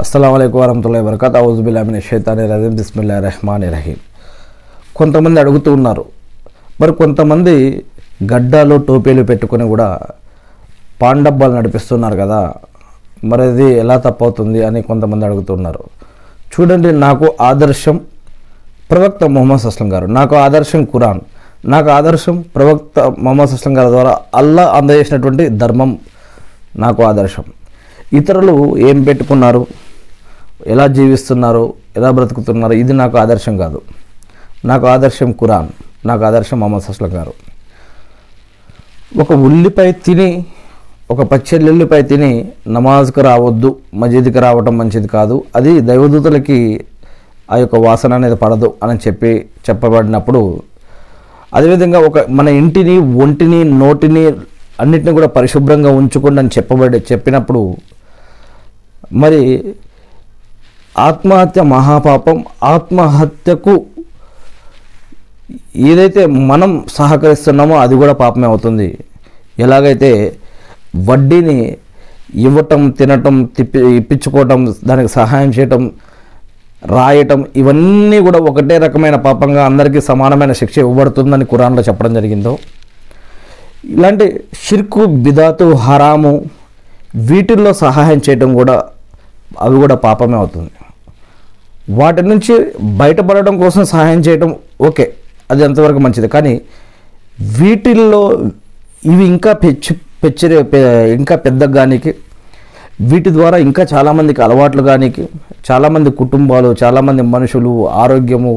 అస్సలం అయికు వరహతుల్లా వరకత్ ఔజుబిల్లామిన షేతాని రహీం బిస్మిల్లా రెహమాన్ రహీం కొంతమంది అడుగుతూ ఉన్నారు. మరి కొంతమంది గడ్డాలు టోపీలు పెట్టుకొని కూడా పాండబ్బాలు నడిపిస్తున్నారు కదా మరి అది ఎలా తప్పవుతుంది అని కొంతమంది అడుగుతున్నారు చూడండి నాకు ఆదర్శం ప్రవక్త మొహమ్మద్ అస్లం గారు. నాకు ఆదర్శం ఖురాన్. నాకు ఆదర్శం ప్రవక్త మొహమ్మద్ అస్లం గారి ద్వారా అల్లా అందజేసినటువంటి ధర్మం నాకు ఆదర్శం. ఇతరులు ఏం పెట్టుకున్నారు? ఎలా జీవిస్తున్నారో ఎలా బ్రతుకుతున్నారో ఇది నాకు ఆదర్శం కాదు. నాకు ఆదర్శం ఖురాన్ నాకు ఆదర్శం మొహమ్మద్ అస్లం గారు. ఒక ఉల్లిపాయ తిని ఒక పచ్చెల్లుల్లిపాయ తిని నమాజ్కి రావద్దు మజీద్కి రావటం మంచిది కాదు. అది దైవదూతలకి ఆ యొక్క వాసన అనేది పడదు అని చెప్పి చెప్పబడినప్పుడు అదేవిధంగా ఒక మన ఇంటిని ఒంటిని నోటిని అన్నిటిని కూడా పరిశుభ్రంగా ఉంచుకోండి అని చెప్పబడి చెప్పినప్పుడు మరి ఆత్మహత్య మహాపాపం ఆత్మహత్యకు ఏదైతే మనం సహకరిస్తున్నామో అది కూడా పాపమే అవుతుంది. ఎలాగైతే వడ్డీని ఇవ్వటం తినటం తిప్పి ఇప్పించుకోవటం దానికి సహాయం చేయటం రాయటం ఇవన్నీ కూడా ఒకటే రకమైన పాపంగా అందరికీ సమానమైన శిక్ష ఇవ్వబడుతుందని కురాన్లో చెప్పడం జరిగిందో ఇలాంటి షిర్కు బిదాతు హరాము వీటిల్లో సహాయం చేయటం కూడా అవి కూడా పాపమే అవుతుంది. వాటి నుంచి బయటపడడం కోసం సహాయం చేయడం ఓకే అది ఎంతవరకు మంచిది. కానీ వీటిల్లో ఇవి ఇంకా పెచ్చు పెచ్చరే పె- ఇంకా పెద్దగానికి వీటి ద్వారా ఇంకా చాలామందికి అలవాట్లు కానీ చాలామంది కుటుంబాలు చాలామంది మనుషులు ఆరోగ్యము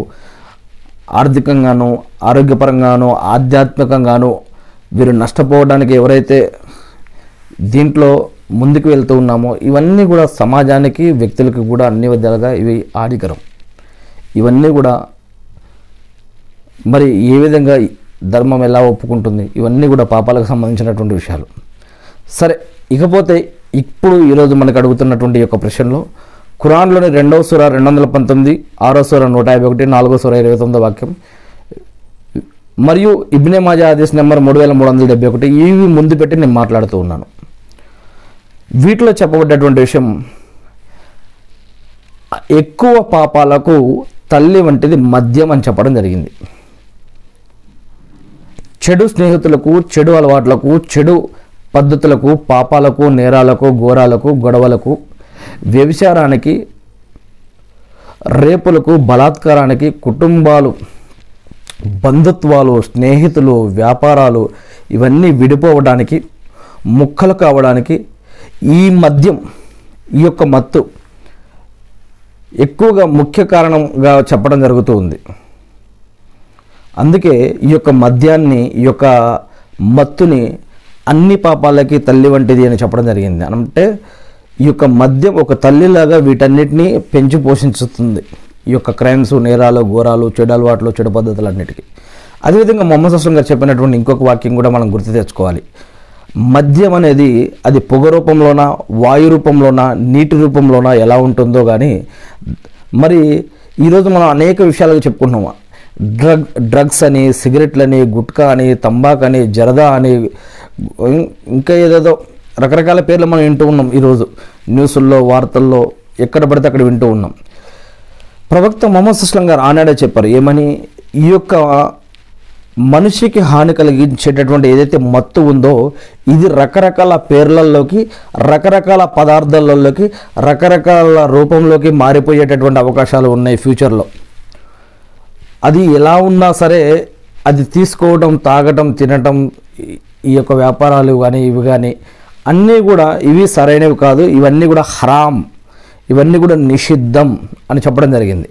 ఆర్థికంగాను ఆరోగ్యపరంగానో ఆధ్యాత్మికంగానో వీరు నష్టపోవడానికి ఎవరైతే దీంట్లో ముందుకు వెళ్తూ ఉన్నామో ఇవన్నీ కూడా సమాజానికి వ్యక్తులకు కూడా అన్ని విధాలుగా ఇవి హానికరం. ఇవన్నీ కూడా మరి ఏ విధంగా ధర్మం ఎలా ఒప్పుకుంటుంది ఇవన్నీ కూడా పాపాలకు సంబంధించినటువంటి విషయాలు. సరే ఇకపోతే ఇప్పుడు ఈరోజు మనకు అడుగుతున్నటువంటి ఈ యొక్క ప్రశ్నలో ఖురాన్లోని రెండవ సూర రెండు వందల పంతొమ్మిది ఆరో సూర నూట యాభై ఒకటి నాలుగో సూర ఇరవై తొమ్మిదో వాక్యం. మరియు ఇబ్నే మాజా ఆదేశ్ నెంబర్ మూడు వేల మూడు వందల డెబ్బై ఒకటి ఇవి ముందు పెట్టి నేను మాట్లాడుతూ ఉన్నాను. వీటిలో చెప్పబడ్డటువంటి విషయం ఎక్కువ పాపాలకు తల్లి వంటిది మద్యం అని చెప్పడం జరిగింది. చెడు స్నేహితులకు చెడు అలవాట్లకు చెడు పద్ధతులకు పాపాలకు నేరాలకు ఘోరాలకు గొడవలకు వ్యభిచారానికి రేపులకు బలాత్కారానికి కుటుంబాలు బంధుత్వాలు స్నేహితులు వ్యాపారాలు ఇవన్నీ విడిపోవడానికి ముక్కలు కావడానికి ఈ మద్యం ఈ యొక్క మత్తు ఎక్కువగా ముఖ్య కారణంగా చెప్పడం జరుగుతూ ఉంది. అందుకే ఈ యొక్క మద్యాన్ని ఈ యొక్క మత్తుని అన్ని పాపాలకి తల్లి వంటిది అని చెప్పడం జరిగింది. అంటే ఈ యొక్క మద్యం ఒక తల్లిలాగా వీటన్నిటిని పెంచి పోషించుతుంది. ఈ యొక్క క్రైమ్స్ నేరాలు ఘోరాలు చెడు అలవాట్లు చెడు పద్ధతులు అన్నిటికీ అదేవిధంగా మొహమ్మద్ అస్లం గారు చెప్పినటువంటి ఇంకొక వాక్యం కూడా మనం గుర్తు తెచ్చుకోవాలి. మద్యం అనేది అది పొగ రూపంలోనా వాయు రూపంలోన నీటి రూపంలోన ఎలా ఉంటుందో కానీ మరి ఈరోజు మనం అనేక విషయాలుగా చెప్పుకుంటున్నాము. డ్రగ్ డ్రగ్స్ అని సిగరెట్లని గుట్కా అని తంబాకు అని జరదా అని ఇంకా ఏదేదో రకరకాల పేర్లు మనం వింటూ ఉన్నాం ఈరోజు న్యూస్ల్లో వార్తల్లో ఎక్కడ పడితే అక్కడ వింటూ ఉన్నాం. ప్రవక్త మొహమ్మద్ సుస్లం గారు ఆనాడే చెప్పారు ఏమని? ఈ యొక్క మనిషికి హాని కలిగించేటటువంటి ఏదైతే మత్తు ఉందో ఇది రకరకాల పేర్లలోకి రకరకాల పదార్థాలలోకి రకరకాల రూపంలోకి మారిపోయేటటువంటి అవకాశాలు ఉన్నాయి ఫ్యూచర్లో. అది ఎలా ఉన్నా సరే అది తీసుకోవడం తాగటం తినటం ఈ- ఈ యొక్క వ్యాపారాలు కానీ ఇవి కానీ అన్నీ కూడా ఇవి సరైనవి కాదు ఇవన్నీ కూడా హరాం ఇవన్నీ కూడా నిషిద్ధం అని చెప్పడం జరిగింది.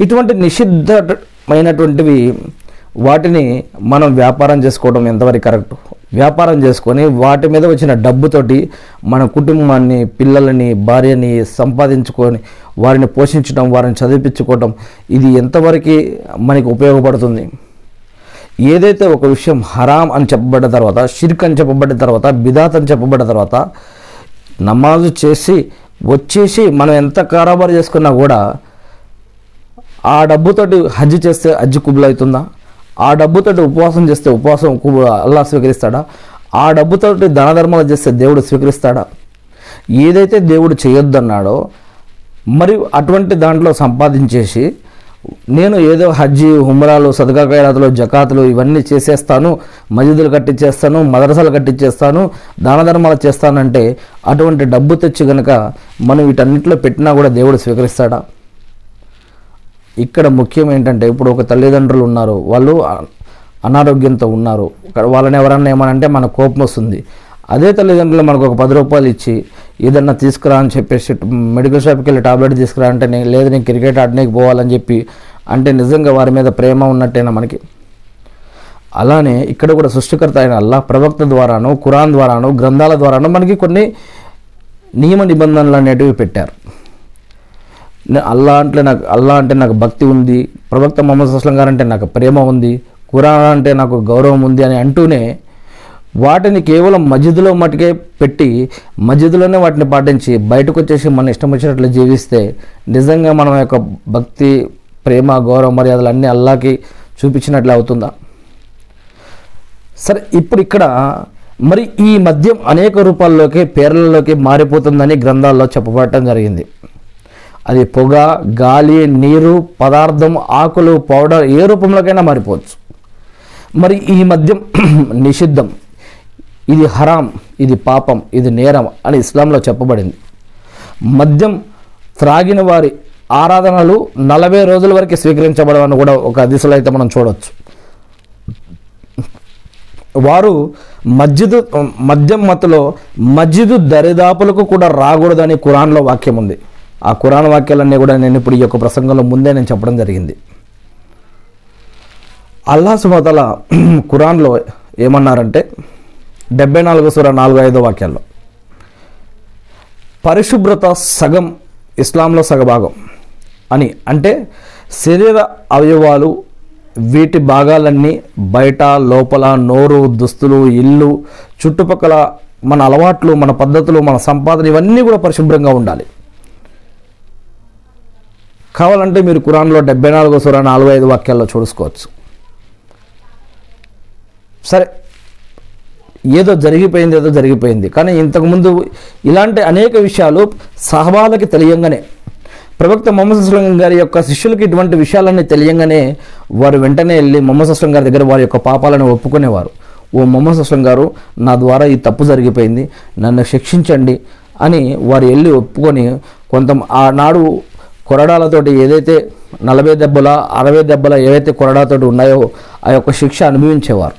ఇటువంటి నిషిద్ధమైనటువంటివి వాటిని మనం వ్యాపారం చేసుకోవడం ఎంతవరకు కరెక్ట్? వ్యాపారం చేసుకొని వాటి మీద వచ్చిన డబ్బుతోటి మన కుటుంబాన్ని పిల్లలని భార్యని సంపాదించుకొని వారిని పోషించడం వారిని చదివించుకోవడం ఇది ఎంతవరకు మనకి ఉపయోగపడుతుంది? ఏదైతే ఒక విషయం హరాం అని చెప్పబడ్డ తర్వాత షిర్క్ అని చెప్పబడ్డ తర్వాత బిదాత్ అని చెప్పబడ్డ తర్వాత నమాజు చేసి వచ్చేసి మనం ఎంత కారాబారు చేసుకున్నా కూడా ఆ డబ్బుతోటి హజ్ చేస్తే హజ్ కుబుల్ అవుతుందా ఆ డబ్బుతోటి ఉపవాసం చేస్తే ఉపవాసం అల్లా స్వీకరిస్తాడా? ఆ డబ్బుతోటి దానధర్మాలు చేస్తే దేవుడు స్వీకరిస్తాడా? ఏదైతే దేవుడు చేయొద్దన్నాడో మరి అటువంటి దాంట్లో సంపాదించేసి నేను ఏదో హజ్జీ హుమరాలు సదకా ఖైరాతులు జకాతులు ఇవన్నీ చేసేస్తాను మసీదులు కట్టించేస్తాను మదరసాలు కట్టించేస్తాను దాన ధర్మాలు చేస్తానంటే అటువంటి డబ్బు తెచ్చి గనక మనం వీటన్నిటిలో పెట్టినా కూడా దేవుడు స్వీకరిస్తాడా? ఇక్కడ ముఖ్యం ఏంటంటే ఇప్పుడు ఒక తల్లిదండ్రులు ఉన్నారు వాళ్ళు అనారోగ్యంతో ఉన్నారు. వాళ్ళని ఎవరన్నా ఏమనంటే మన కోపం వస్తుంది. అదే తల్లిదండ్రులు మనకు ఒక పది రూపాయలు ఇచ్చి ఏదన్నా తీసుకురా అని చెప్పేసి మెడికల్ షాప్కి వెళ్ళి టాబ్లెట్ తీసుకురా అంటే నేను లేదు నేను క్రికెట్ ఆడడానికి పోవాలని చెప్పి అంటే నిజంగా వారి మీద ప్రేమ ఉన్నట్టేనా మనకి? అలానే ఇక్కడ కూడా సృష్టికర్త అయిన అల్లా ప్రవక్త ద్వారాను ఖురాన్ ద్వారాను గ్రంథాల ద్వారాను మనకి కొన్ని నియమ నిబంధనలు అనేటివి పెట్టారు. అల్లా అంటే నాకు అల్లా అంటే నాకు భక్తి ఉంది. ప్రవక్త మొహమ్మద్ అస్లం గారు అంటే నాకు ప్రేమ ఉంది. ఖురాన్ అంటే నాకు గౌరవం ఉంది అని అంటూనే వాటిని కేవలం మస్జిద్లో మటుకే పెట్టి మస్జిద్లోనే వాటిని పాటించి బయటకు వచ్చేసి మన ఇష్టం వచ్చినట్లు జీవిస్తే నిజంగా మనం యొక్క భక్తి ప్రేమ గౌరవ మర్యాదలు అన్నీ అల్లాకి చూపించినట్లు అవుతుందా? సరే ఇప్పుడు ఇక్కడ మరి ఈ మద్యం అనేక రూపాల్లోకి పేర్లలోకి మారిపోతుందని గ్రంథాల్లో చెప్పబడటం జరిగింది. అది పొగ గాలి నీరు పదార్థం ఆకులు పౌడర్ ఏ రూపంలోకైనా మారిపోవచ్చు. మరి ఈ మద్యం నిషిద్ధం. ఇది హరాం ఇది పాపం ఇది నేరం అని ఇస్లాంలో చెప్పబడింది. మద్యం త్రాగిన వారి ఆరాధనలు నలభై రోజుల వరకు స్వీకరించబడవని కూడా ఒక దిశలో అయితే మనం చూడవచ్చు వారు మస్జిద్ మద్యం మతలో మస్జిద్ దరిదాపులకు కూడా రాకూడదని ఖురాన్లో వాక్యం ఉంది. ఆ కురాణ వాక్యాలన్నీ కూడా నేను ఇప్పుడు ఈ యొక్క ప్రసంగంలో ముందే నేను చెప్పడం జరిగింది. అల్లా సుమతల ఖురాన్లో ఏమన్నారంటే డెబ్బై నాలుగు సుర నాలుగు ఐదో వాక్యాల్లో పరిశుభ్రత సగం ఇస్లాంలో సగభాగం అని అంటే శరీర అవయవాలు వీటి భాగాలన్నీ బయట లోపల నోరు దుస్తులు ఇల్లు చుట్టుపక్కల మన అలవాట్లు మన పద్ధతులు మన సంపాదన ఇవన్నీ కూడా పరిశుభ్రంగా ఉండాలి. కావాలంటే మీరు కురాన్లో డెబ్బై నాలుగో సుర నాలుగు ఐదు వాక్యాల్లో చూసుకోవచ్చు. సరే ఏదో జరిగిపోయింది ఏదో జరిగిపోయింది. కానీ ఇంతకుముందు ఇలాంటి అనేక విషయాలు సహబాలకి తెలియంగానే ప్రవక్త మొహమ్మద్ అస్లం గారి యొక్క శిష్యులకి ఇటువంటి విషయాలన్నీ తెలియంగానే వారు వెంటనే వెళ్ళి మొహమ్మద్ అస్లం గారి దగ్గర వారి యొక్క పాపాలను ఒప్పుకునేవారు. ఓ మొహమ్మద్ అస్లం గారు నా ద్వారా ఈ తప్పు జరిగిపోయింది నన్ను శిక్షించండి అని వారు వెళ్ళి ఒప్పుకొని కొంత ఆనాడు కొరడాలతోటి ఏదైతే నలభై దెబ్బల అరవై దెబ్బల ఏవైతే కొరడాతోటి ఉన్నాయో ఆ యొక్క శిక్ష అనుభవించేవారు.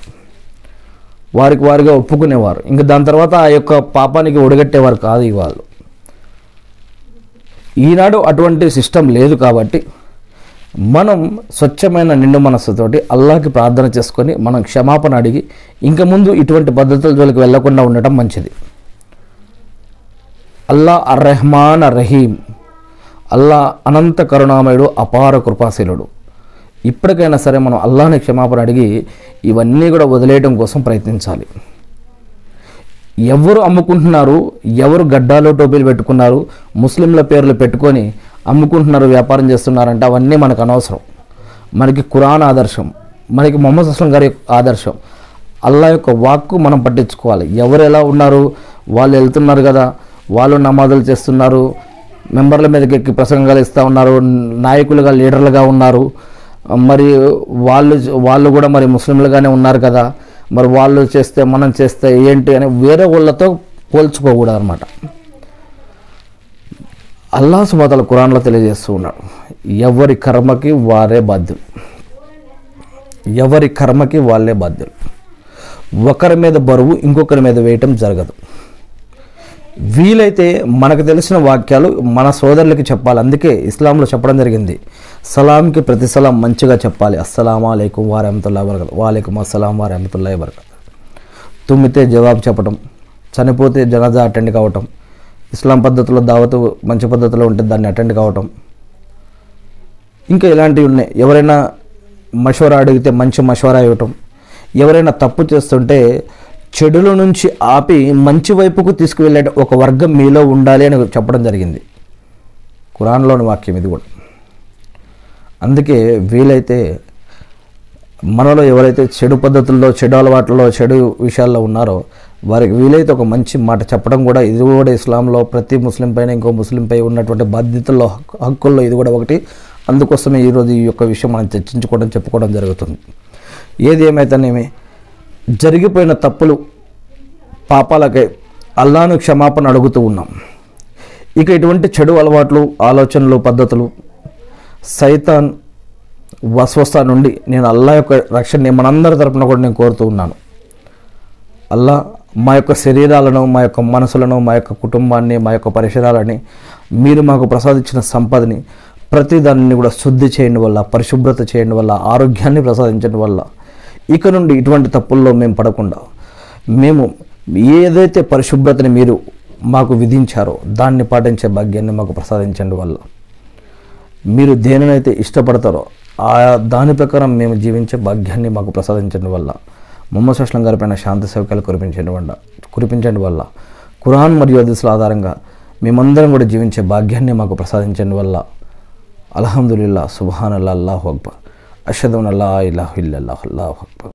వారికి వారిగా ఒప్పుకునేవారు. ఇంకా దాని తర్వాత ఆ యొక్క పాపానికి ఒడగట్టేవారు కాదు ఈ వాళ్ళు ఈనాడు అటువంటి సిస్టమ్ లేదు కాబట్టి మనం స్వచ్ఛమైన నిండు మనస్సుతోటి అల్లాహకి ప్రార్థన చేసుకొని మనం క్షమాపణ అడిగి ఇంకా ముందు ఇటువంటి పద్ధతుల జోలికి వెళ్ళకుండా ఉండటం మంచిది. అల్లా అర్ రెహమాన్ అర్ రహీం అల్లా అనంత కరుణామయుడు అపార కృపాశీలుడు. ఇప్పటికైనా సరే మనం అల్లాని క్షమాపణ అడిగి ఇవన్నీ కూడా వదిలేయడం కోసం ప్రయత్నించాలి. ఎవరు అమ్ముకుంటున్నారు ఎవరు గడ్డాలు టోపీలు పెట్టుకున్నారు ముస్లింల పేర్లు పెట్టుకొని అమ్ముకుంటున్నారు వ్యాపారం చేస్తున్నారంటే అవన్నీ మనకు అనవసరం. మనకి కురాన్ ఆదర్శం మనకి మొహమ్మద్ అస్లం గారి యొక్క ఆదర్శం. అల్లా యొక్క వాక్కు మనం పట్టించుకోవాలి. ఎవరు ఎలా ఉన్నారు? వాళ్ళు వెళ్తున్నారు కదా వాళ్ళు నమాజులు చేస్తున్నారు మెంబర్ల మీదకి ఎక్కి ప్రసంగాలు ఇస్తూ ఉన్నారు నాయకులుగా లీడర్లుగా ఉన్నారు. మరి వాళ్ళు వాళ్ళు కూడా మరి ముస్లింలుగానే ఉన్నారు కదా. మరి వాళ్ళు చేస్తే మనం చేస్తే ఏంటి అని వేరే వాళ్ళతో పోల్చుకోకూడదు అనమాట అల్లా సుమతల ఖురాన్లో తెలియజేస్తూ ఉన్నాడు ఎవరి కర్మకి వారే బాధ్యులు. ఎవరి కర్మకి వాళ్ళే బాధ్యులు. ఒకరి మీద బరువు ఇంకొకరి మీద వేయటం జరగదు. వీలైతే మనకు తెలిసిన వాక్యాలు మన సోదరులకి చెప్పాలి. అందుకే ఇస్లాంలో చెప్పడం జరిగింది. సలాంకి ప్రతి సలాం మంచిగా చెప్పాలి. అస్సలం అలైకుం వారహమతుల్లా వరకత వాలేకుం అస్సలాం వారహమతుల్లా వరకత తుమ్మితే జవాబు చెప్పడం చనిపోతే జనాజా అటెండ్ కావటం ఇస్లాం పద్ధతిలో దావతు మంచి పద్ధతిలో ఉంటే దాన్ని అటెండ్ కావటం. ఇంకా ఇలాంటివి ఉన్నాయి. ఎవరైనా మషవరా అడిగితే మంచి మషవరా ఇవ్వటం. ఎవరైనా తప్పు చేస్తుంటే చెడుల నుంచి ఆపి మంచి వైపుకు తీసుకువెళ్ళే ఒక వర్గం మీలో ఉండాలి అని చెప్పడం జరిగింది. ఖురాన్లోని వాక్యం ఇది కూడా. అందుకే వీలైతే మనలో ఎవరైతే చెడు పద్ధతుల్లో చెడు అలవాట్లలో చెడు విషయాల్లో ఉన్నారో వారికి వీలైతే ఒక మంచి మాట చెప్పడం కూడా ఇది కూడా ఇస్లాంలో ప్రతి ముస్లిం పైన ఇంకో ముస్లింపై ఉన్నటువంటి బాధ్యతల్లో హక్కు- హక్కుల్లో ఇది కూడా ఒకటి. అందుకోసమే ఈరోజు ఈ యొక్క విషయం మనం చర్చించుకోవడం చెప్పుకోవడం జరుగుతుంది. ఏది ఏమైతేనేమి జరిగిపోయిన తప్పులు పాపాలకై అల్లాను క్షమాపణ అడుగుతూ ఉన్నాం. ఇక ఇటువంటి చెడు అలవాట్లు ఆలోచనలు పద్ధతులు సైతాన్ వస్వస్థ నుండి నేను అల్లా యొక్క రక్షణ మనందరి తరపున కూడా నేను కోరుతూ ఉన్నాను. అల్లా మా యొక్క శరీరాలను మా యొక్క మనసులను మా యొక్క కుటుంబాన్ని మా యొక్క పరిసరాలని మీరు మాకు ప్రసాదించిన సంపదని ప్రతి దానిని కూడా శుద్ధి చేయడం వల్ల పరిశుభ్రత చేయడం వల్ల ఆరోగ్యాన్ని ప్రసాదించడం వల్ల ఇక నుండి ఇటువంటి తప్పుల్లో మేము పడకుండా మేము ఏదైతే పరిశుభ్రతని మీరు మాకు విధించారో దాన్ని పాటించే భాగ్యాన్ని మాకు ప్రసాదించండి వల్ల. మీరు దేనినైతే ఇష్టపడతారో ఆ దాని ప్రకారం మేము జీవించే భాగ్యాన్ని మాకు ప్రసాదించండి వల్ల. ముమ్మ సుస్లం గారి పైన శాంతి సేవకాలు కురిపించండి వల్ల కురిపించండి వల్ల. ఖురాన్ మరియు హదీసుల ఆధారంగా మేమందరం కూడా జీవించే భాగ్యాన్ని మాకు ప్రసాదించండి వల్ల. అల్హమ్దుల్లా సుబాన్ అల్లా అల్లాహు అక్బర్. అషదన్ అల్లా ఇలాహు ఇల్లాహ్ అల్లాహు అక్బర్